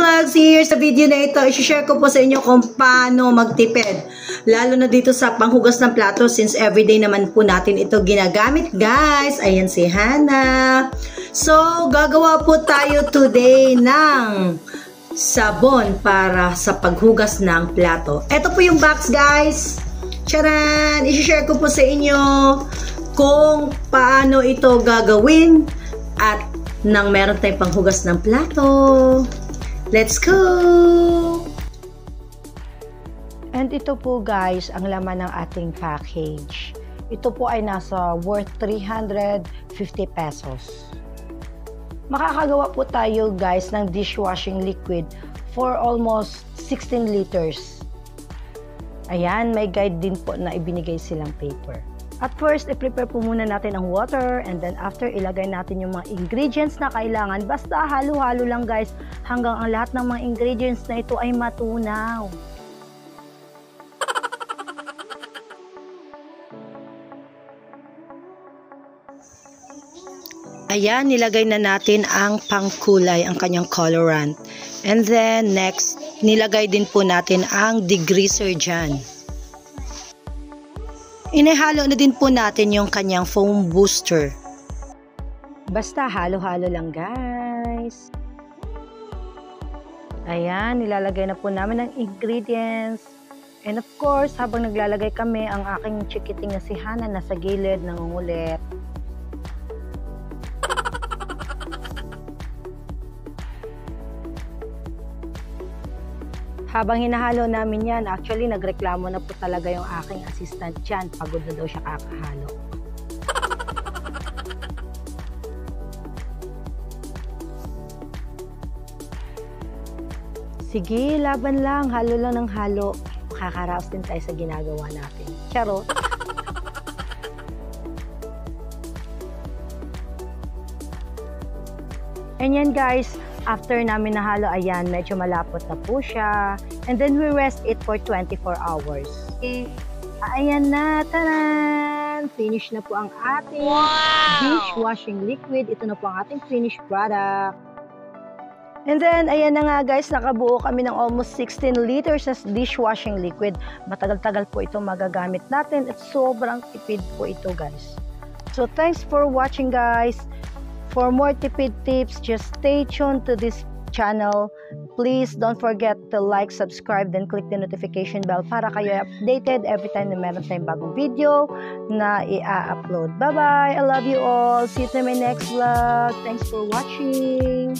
Vlogs here sa video na ito. I-share ko po sa inyo kung paano magtipid. Lalo na dito sa panghugas ng plato since everyday naman po natin ito ginagamit guys. Ayan si Hana. So, gagawa po tayo today ng sabon para sa paghugas ng plato. Ito po yung box guys. Charan! I-share ko po sa inyo kung paano ito gagawin at nang meron tayong panghugas ng plato. Let's go! And ito po guys, ang laman ng ating package. Ito po ay nasa worth 350 pesos. Makakagawa po tayo guys ng dishwashing liquid for almost 16 liters. Ayan, may guide din po na ibinigay silang paper. At first, i-prepare po muna natin ang water and then after, ilagay natin yung mga ingredients na kailangan. Basta halo-halo lang guys hanggang ang lahat ng mga ingredients na ito ay matunaw. Ayan, nilagay na natin ang pangkulay, ang kanyang colorant. And then, next, nilagay din po natin ang degreaser dyan. Inihalo na din po natin yung kanyang foam booster. Basta halo-halo lang guys. Ayan, nilalagay na po namin ang ingredients. And of course, habang naglalagay kami, ang aking chikiting na si Hana nasa gilid, nangungulit. Habang hinahalo namin yan, actually nagreklamo na po talaga yung aking assistant dyan. Pagod na daw siya kakahalo. Sige, laban lang. Halo lang ng halo. Makakaraos din tayo sa ginagawa natin. Charot. And yan guys, after namin nahalo, ayan, medyo malapot na po siya. And then we rest it for 24 hours. Okay. Ayan na, tanan! Finish na po ang ating wow! dishwashing liquid. Ito na po ang ating finished product. And then, ayan na nga guys, nakabuo kami ng almost 16 liters as dishwashing liquid. Matagal-tagal po ito magagamit natin at sobrang tipid po ito guys. So, thanks for watching guys. For more tipid tips, just stay tuned to this channel. Please don't forget to like, subscribe, then click the notification bell para kayo updated every time na meron tayong bagong video na i-upload. Bye-bye! I love you all! See you to my next vlog! Thanks for watching!